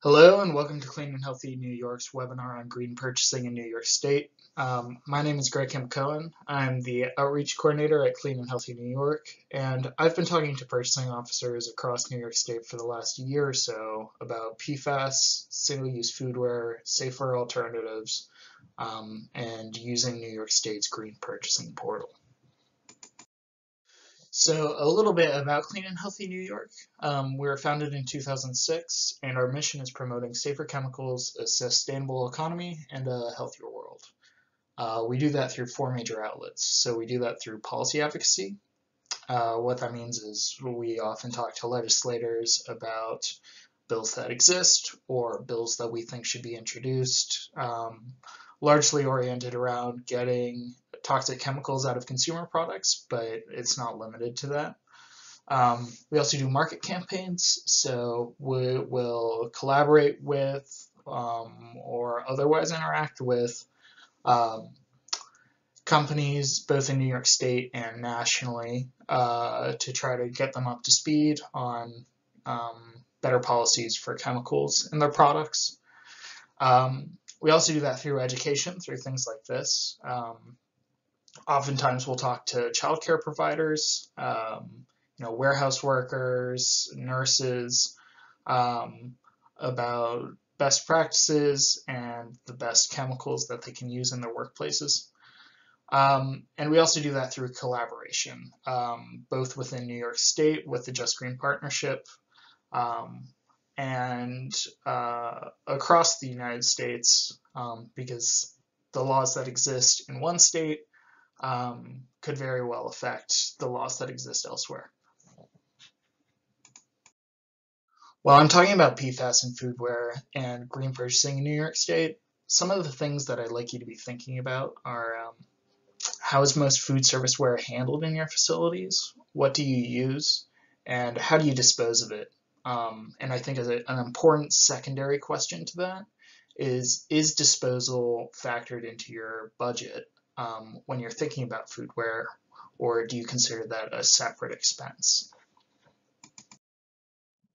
Hello and welcome to Clean and Healthy New York's webinar on green purchasing in New York State. Um, my name is Greg Kemp Cohen. I'm the outreach coordinator at Clean and Healthy New York, and I've been talking to purchasing officers across New York State for the last year or so about PFAS, single-use foodware, safer alternatives, um, and using New York State's green purchasing portal. So a little bit about Clean and Healthy New York. Um, we were founded in 2006, and our mission is promoting safer chemicals, a sustainable economy, and a healthier world. Uh, we do that through four major outlets. So we do that through policy advocacy. Uh, what that means is we often talk to legislators about bills that exist or bills that we think should be introduced, um, largely oriented around getting toxic chemicals out of consumer products, but it's not limited to that. Um, we also do market campaigns, so we will collaborate with um, or otherwise interact with um, companies both in New York State and nationally uh, to try to get them up to speed on um, better policies for chemicals in their products. Um, we also do that through education, through things like this. Oftentimes we'll talk to childcare providers, um, you know, warehouse workers, nurses, um, about best practices and the best chemicals that they can use in their workplaces. Um, and we also do that through collaboration, um, both within New York State with the Just Green Partnership um, and uh, across the United States um, because the laws that exist in one state um, could very well affect the laws that exist elsewhere. While I'm talking about PFAS in foodware and green purchasing in New York State, some of the things that I'd like you to be thinking about are um, how is most food service ware handled in your facilities? What do you use? And how do you dispose of it? Um, and I think as a, an important secondary question to that is, is disposal factored into your budget um, when you're thinking about foodware, or do you consider that a separate expense?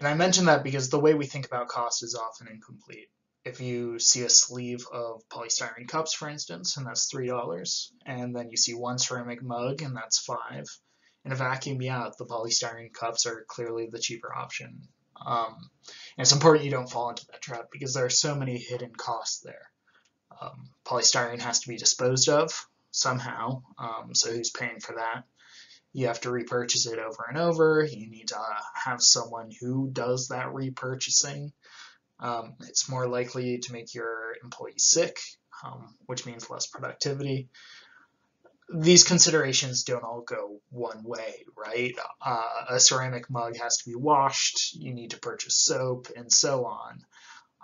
And I mention that because the way we think about cost is often incomplete. If you see a sleeve of polystyrene cups, for instance, and that's $3, and then you see one ceramic mug, and that's 5 in a vacuum, yeah, the polystyrene cups are clearly the cheaper option. Um, and it's important you don't fall into that trap because there are so many hidden costs there. Um, polystyrene has to be disposed of, somehow. Um, so who's paying for that? You have to repurchase it over and over. You need to have someone who does that repurchasing. Um, it's more likely to make your employees sick, um, which means less productivity. These considerations don't all go one way, right? Uh, a ceramic mug has to be washed, you need to purchase soap, and so on.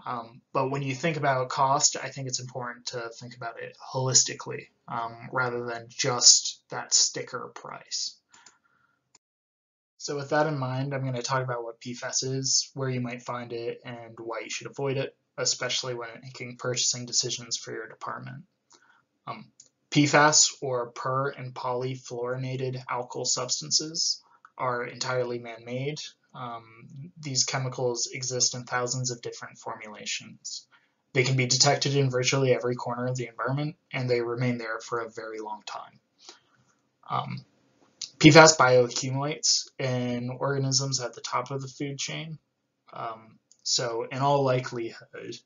Um, but when you think about cost, I think it's important to think about it holistically um, rather than just that sticker price. So with that in mind, I'm going to talk about what PFAS is, where you might find it, and why you should avoid it, especially when making purchasing decisions for your department. Um, PFAS, or per and polyfluorinated alkyl substances, are entirely man-made um, these chemicals exist in thousands of different formulations. They can be detected in virtually every corner of the environment, and they remain there for a very long time. Um, PFAS bioaccumulates in organisms at the top of the food chain. Um, so in all likelihood,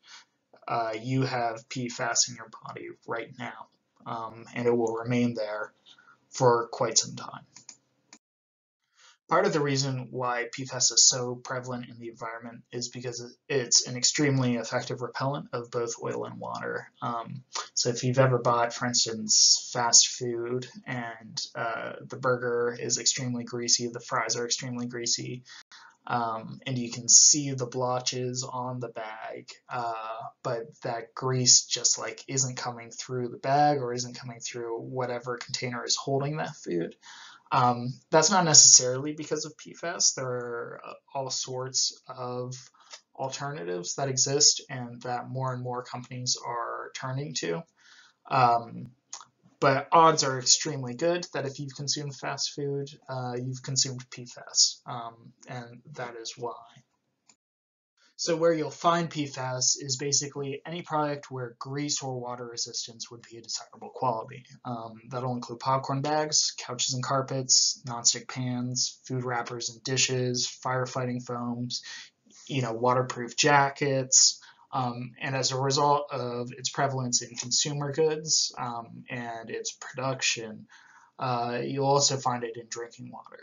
uh, you have PFAS in your body right now, um, and it will remain there for quite some time. Part of the reason why PFAS is so prevalent in the environment is because it's an extremely effective repellent of both oil and water. Um, so if you've ever bought, for instance, fast food and uh, the burger is extremely greasy, the fries are extremely greasy, um, and you can see the blotches on the bag, uh, but that grease just like isn't coming through the bag or isn't coming through whatever container is holding that food. Um, that's not necessarily because of PFAS. There are uh, all sorts of alternatives that exist and that more and more companies are turning to. Um, but odds are extremely good that if you've consumed fast food, uh, you've consumed PFAS, um, and that is why. So where you'll find PFAS is basically any product where grease or water resistance would be a desirable quality. Um, that'll include popcorn bags, couches and carpets, nonstick pans, food wrappers and dishes, firefighting foams, you know, waterproof jackets. Um, and as a result of its prevalence in consumer goods um, and its production, uh, you'll also find it in drinking water.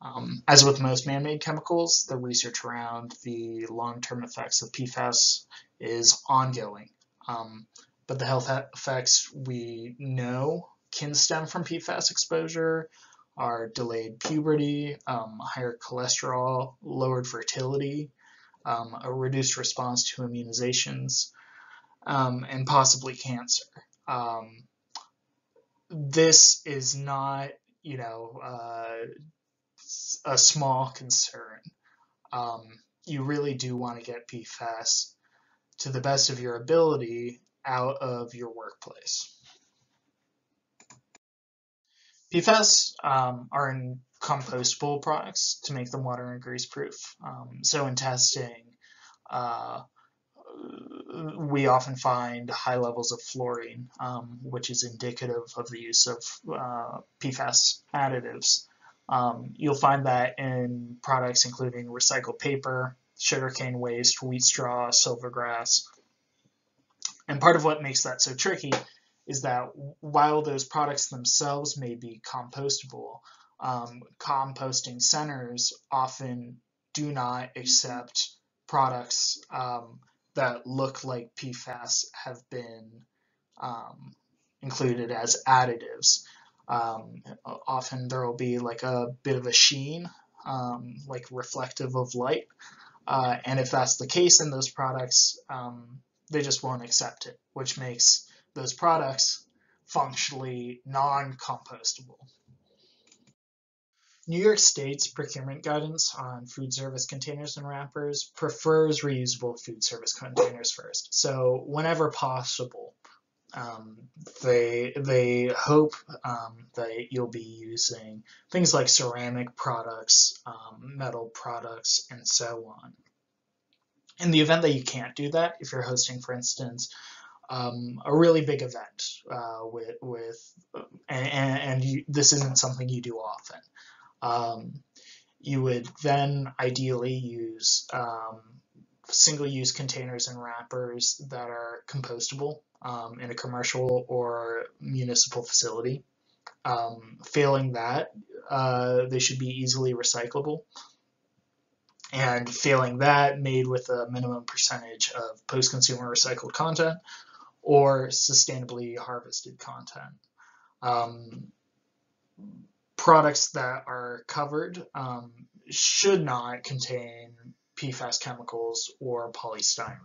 Um, as with most man-made chemicals, the research around the long-term effects of PFAS is ongoing. Um, but the health effects we know can stem from PFAS exposure are delayed puberty, um, higher cholesterol, lowered fertility, um, a reduced response to immunizations, um, and possibly cancer. Um, this is not, you know, uh, a small concern. Um, you really do want to get PFAS to the best of your ability out of your workplace. PFAS um, are in compostable products to make them water and grease proof. Um, so in testing, uh, we often find high levels of fluorine, um, which is indicative of the use of uh, PFAS additives. Um, you'll find that in products including recycled paper, sugarcane waste, wheat straw, silvergrass. And part of what makes that so tricky is that while those products themselves may be compostable, um, composting centers often do not accept products um, that look like PFAS have been um, included as additives. Um, often there will be like a bit of a sheen, um, like reflective of light. Uh, and if that's the case in those products, um, they just won't accept it, which makes those products functionally non-compostable. New York State's procurement guidance on food service containers and wrappers prefers reusable food service containers first. So whenever possible, um, they they hope um, that you'll be using things like ceramic products, um, metal products, and so on. In the event that you can't do that, if you're hosting, for instance, um, a really big event uh, with with and, and you, this isn't something you do often, um, you would then ideally use um, single-use containers and wrappers that are compostable um, in a commercial or municipal facility. Um, failing that, uh, they should be easily recyclable. And failing that, made with a minimum percentage of post-consumer recycled content or sustainably harvested content. Um, products that are covered um, should not contain PFAS chemicals or polystyrene.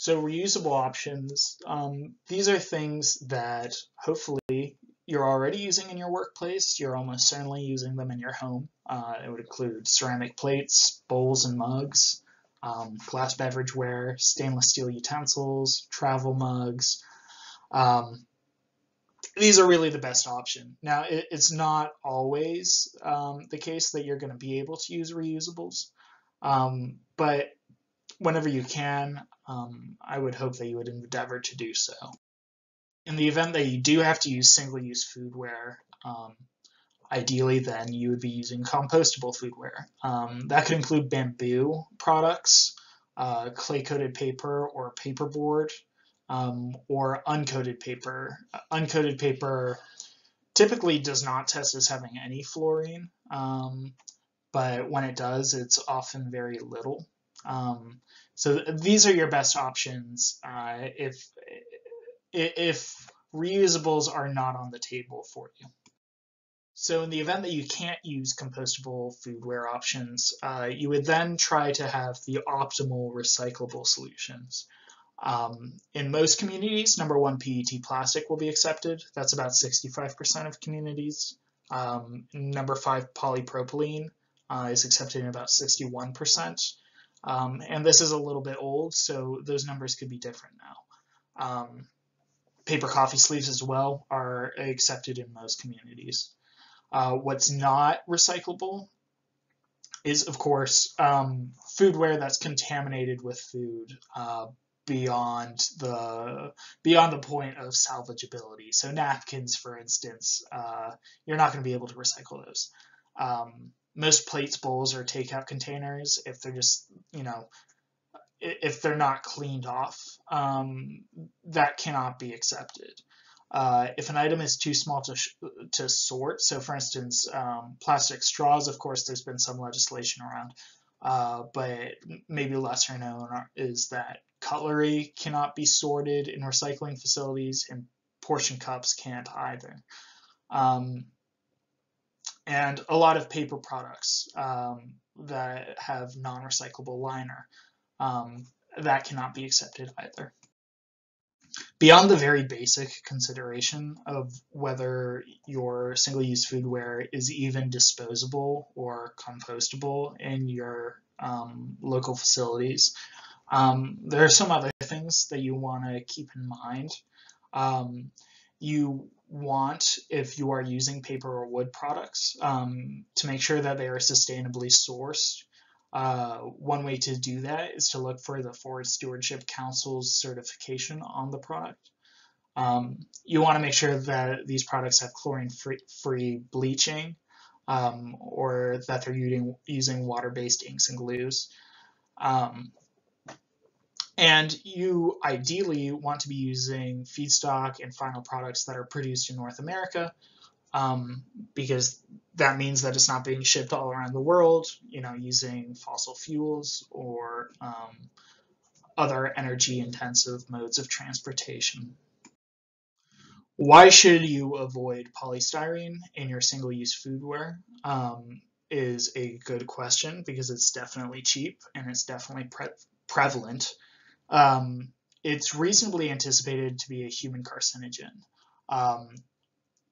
So reusable options, um, these are things that hopefully you're already using in your workplace. You're almost certainly using them in your home. Uh, it would include ceramic plates, bowls and mugs, um, glass beverageware, stainless steel utensils, travel mugs. Um, these are really the best option. Now, it, it's not always um, the case that you're going to be able to use reusables, um, but whenever you can, um, I would hope that you would endeavor to do so. In the event that you do have to use single-use foodware, um, ideally then you would be using compostable foodware. Um, that could include bamboo products, uh, clay-coated paper or paperboard, um, or uncoated paper. Uncoated paper typically does not test as having any fluorine, um, but when it does, it's often very little. Um, so th these are your best options uh, if if reusables are not on the table for you. So in the event that you can't use compostable foodware options, uh, you would then try to have the optimal recyclable solutions. Um, in most communities, number one, PET plastic will be accepted. That's about 65% of communities. Um, number five, polypropylene uh, is accepted in about 61%. Um, and this is a little bit old, so those numbers could be different now. Um, paper coffee sleeves as well are accepted in most communities. Uh, what's not recyclable is, of course, um, foodware that's contaminated with food uh, beyond the beyond the point of salvageability. So napkins, for instance, uh, you're not going to be able to recycle those. Um, most plates, bowls, or takeout containers, if they're just you know if they're not cleaned off, um, that cannot be accepted. Uh, if an item is too small to, to sort, so for instance, um, plastic straws, of course, there's been some legislation around, uh, but maybe lesser known is that cutlery cannot be sorted in recycling facilities and portion cups can't either. Um, and a lot of paper products um, that have non-recyclable liner, um, that cannot be accepted either beyond the very basic consideration of whether your single-use foodware is even disposable or compostable in your um, local facilities, um, there are some other things that you want to keep in mind. You want, if you are using paper or wood products, um, to make sure that they are sustainably sourced uh, one way to do that is to look for the Forest Stewardship Council's certification on the product. Um, you want to make sure that these products have chlorine-free bleaching um, or that they're using, using water-based inks and glues. Um, and you ideally want to be using feedstock and final products that are produced in North America um, because that means that it's not being shipped all around the world, you know, using fossil fuels or um, other energy intensive modes of transportation. Why should you avoid polystyrene in your single use foodware? Um, is a good question because it's definitely cheap and it's definitely pre prevalent. Um, it's reasonably anticipated to be a human carcinogen. Um,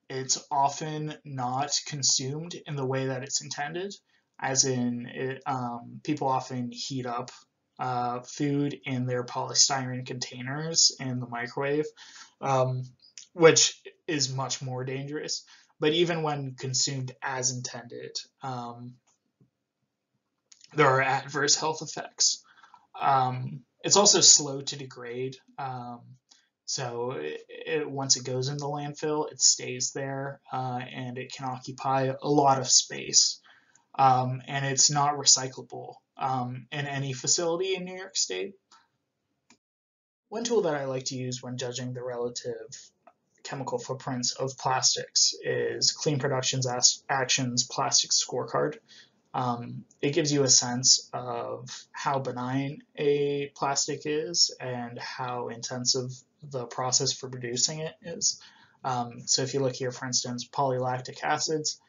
it's often not consumed in the way that it's intended, as in it, um, people often heat up uh, food in their polystyrene containers in the microwave, um, which is much more dangerous. But even when consumed as intended, um, there are adverse health effects. Um, it's also slow to degrade. Um, so it, it, once it goes in the landfill, it stays there uh, and it can occupy a lot of space. Um, and it's not recyclable um, in any facility in New York State. One tool that I like to use when judging the relative chemical footprints of plastics is Clean Productions Actions Plastic Scorecard. Um, it gives you a sense of how benign a plastic is and how intensive the process for producing it is. Um, so if you look here, for instance, polylactic acids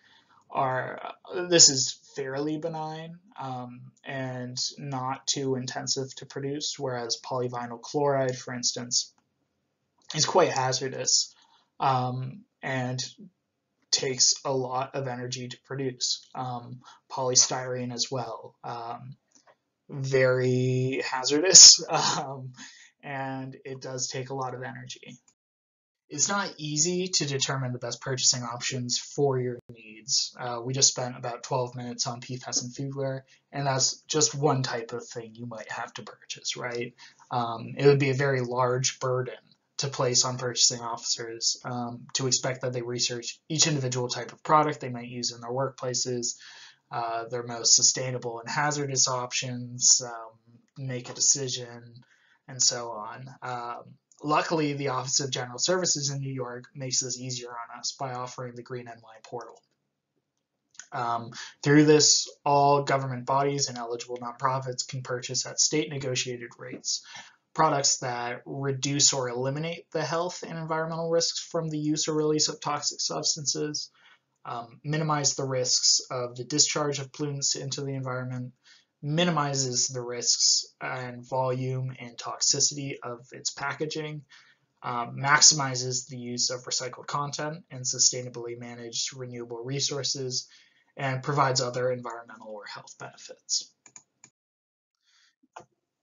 are, this is fairly benign um, and not too intensive to produce, whereas polyvinyl chloride, for instance, is quite hazardous um, and takes a lot of energy to produce. Um, polystyrene as well, um, very hazardous. Um, and it does take a lot of energy. It's not easy to determine the best purchasing options for your needs. Uh, we just spent about 12 minutes on PFAS and foodware, and that's just one type of thing you might have to purchase, right? Um, it would be a very large burden to place on purchasing officers um, to expect that they research each individual type of product they might use in their workplaces, uh, their most sustainable and hazardous options, um, make a decision, and so on. Um, luckily, the Office of General Services in New York makes this easier on us by offering the Green NY portal. Um, through this, all government bodies and eligible nonprofits can purchase at state negotiated rates products that reduce or eliminate the health and environmental risks from the use or release of toxic substances, um, minimize the risks of the discharge of pollutants into the environment, minimizes the risks and volume and toxicity of its packaging, um, maximizes the use of recycled content and sustainably managed renewable resources, and provides other environmental or health benefits.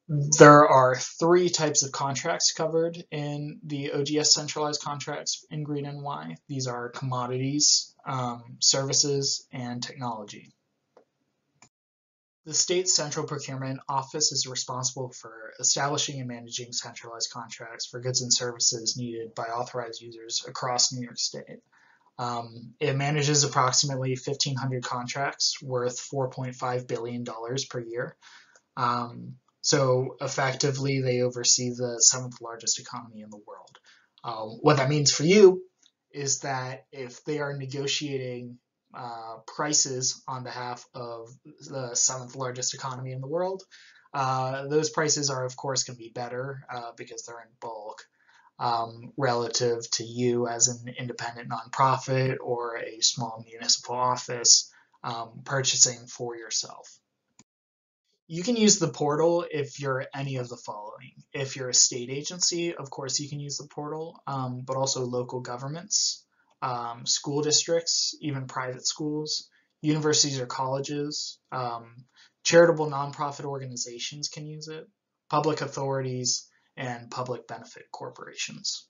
There are three types of contracts covered in the OGS centralized contracts in Green NY. These are commodities, um, services, and technology. The state central procurement office is responsible for establishing and managing centralized contracts for goods and services needed by authorized users across New York State. Um, it manages approximately 1,500 contracts worth $4.5 billion per year. Um, so effectively, they oversee the seventh largest economy in the world. Uh, what that means for you is that if they are negotiating uh, prices on behalf of the seventh largest economy in the world, uh, those prices are, of course, going to be better uh, because they're in bulk um, relative to you as an independent nonprofit or a small municipal office um, purchasing for yourself. You can use the portal if you're any of the following. If you're a state agency, of course, you can use the portal, um, but also local governments, um, school districts, even private schools, universities or colleges, um, charitable nonprofit organizations can use it, public authorities, and public benefit corporations.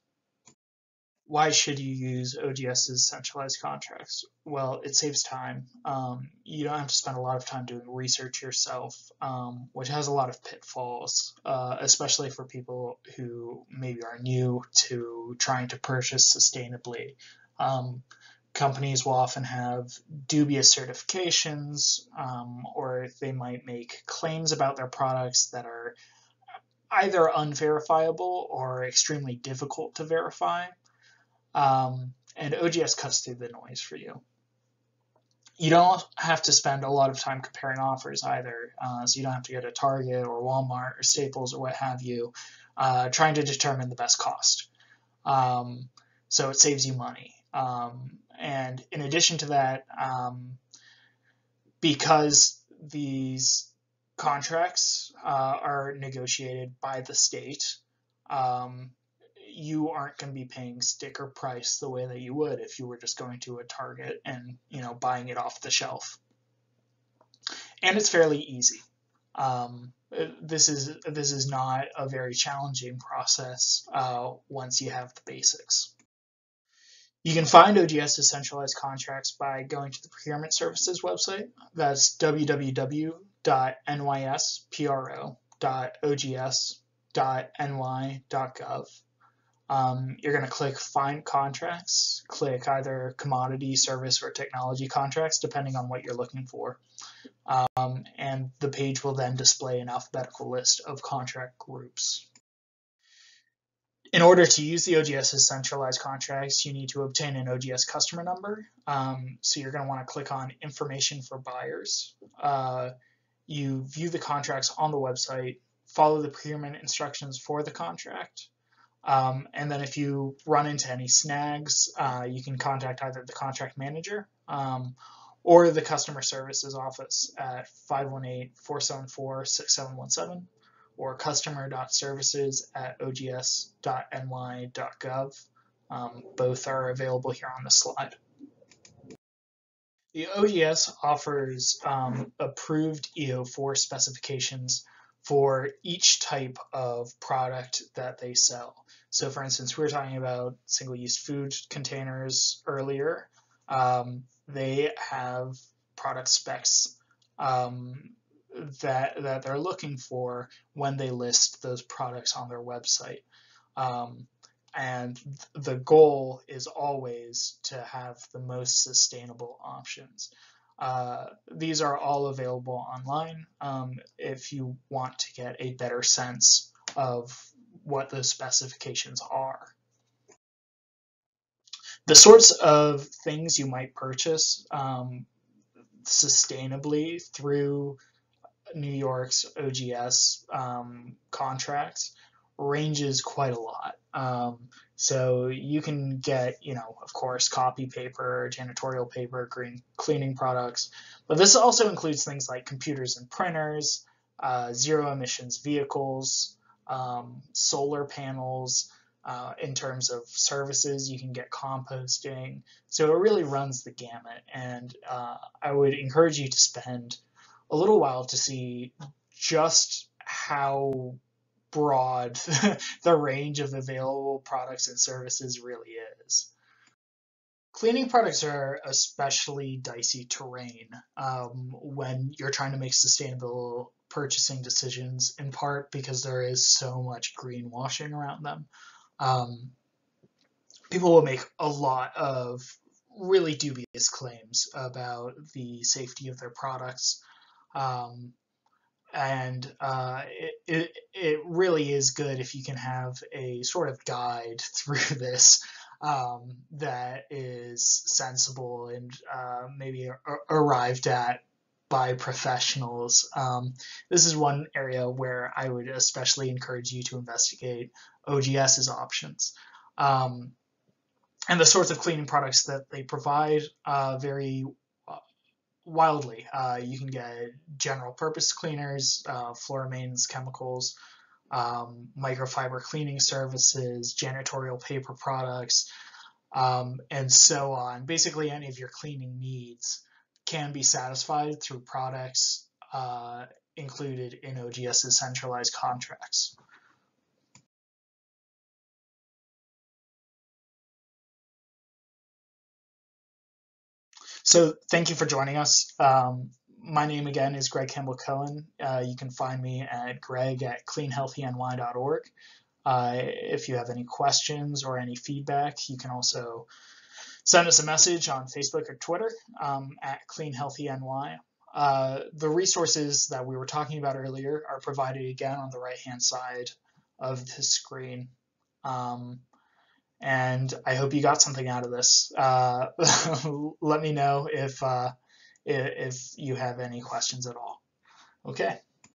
Why should you use OGS's centralized contracts? Well, it saves time. Um, you don't have to spend a lot of time doing research yourself, um, which has a lot of pitfalls, uh, especially for people who maybe are new to trying to purchase sustainably. Um, companies will often have dubious certifications, um, or they might make claims about their products that are either unverifiable or extremely difficult to verify. Um, and OGS cuts through the noise for you. You don't have to spend a lot of time comparing offers either, uh, so you don't have to go to Target or Walmart or Staples or what have you, uh, trying to determine the best cost. Um, so it saves you money. Um, and in addition to that, um, because these contracts uh, are negotiated by the state, um, you aren't going to be paying sticker price the way that you would if you were just going to a Target and you know buying it off the shelf. And it's fairly easy. Um, this is this is not a very challenging process uh, once you have the basics. You can find OGS's decentralized contracts by going to the Procurement Services website. That's www.nyspro.ogs.ny.gov. Um, you're going to click Find Contracts, click either commodity, service, or technology contracts, depending on what you're looking for. Um, and the page will then display an alphabetical list of contract groups. In order to use the OGS's centralized contracts, you need to obtain an OGS customer number. Um, so you're going to want to click on Information for Buyers. Uh, you view the contracts on the website, follow the procurement instructions for the contract, um, and then if you run into any snags, uh, you can contact either the contract manager um, or the customer services office at 518-474-6717 or customer.services at ogs.ny.gov. Um, both are available here on the slide. The OGS offers um, approved EO4 specifications for each type of product that they sell. So for instance, we were talking about single-use food containers earlier. Um, they have product specs um, that, that they're looking for when they list those products on their website. Um, and the goal is always to have the most sustainable options. Uh, these are all available online um, if you want to get a better sense of what those specifications are. The sorts of things you might purchase um, sustainably through New York's OGS um, contracts ranges quite a lot. Um, so you can get, you know, of course, copy paper, janitorial paper, green cleaning products, but this also includes things like computers and printers, uh, zero emissions vehicles, um, solar panels. Uh, in terms of services, you can get composting. So it really runs the gamut, and uh, I would encourage you to spend a little while to see just how broad the range of available products and services really is. cleaning products are especially dicey terrain um, when you're trying to make sustainable purchasing decisions, in part because there is so much greenwashing around them. Um, people will make a lot of really dubious claims about the safety of their products. Um, and uh, it, it, it really is good if you can have a sort of guide through this um, that is sensible and uh, maybe arrived at by professionals. Um, this is one area where I would especially encourage you to investigate OGS's options. Um, and the sorts of cleaning products that they provide uh, vary uh, wildly. Uh, you can get general purpose cleaners, uh, fluoramains, chemicals, um, microfiber cleaning services, janitorial paper products, um, and so on. Basically, any of your cleaning needs can be satisfied through products uh, included in OGS's centralized contracts. So thank you for joining us. Um, my name again is Greg Campbell Cohen. Uh, you can find me at greg at cleanhealthyny.org. Uh, if you have any questions or any feedback, you can also send us a message on Facebook or Twitter um, at cleanhealthyny. Uh, the resources that we were talking about earlier are provided again on the right hand side of the screen. Um, and I hope you got something out of this. Uh, let me know if uh, if you have any questions at all. Okay.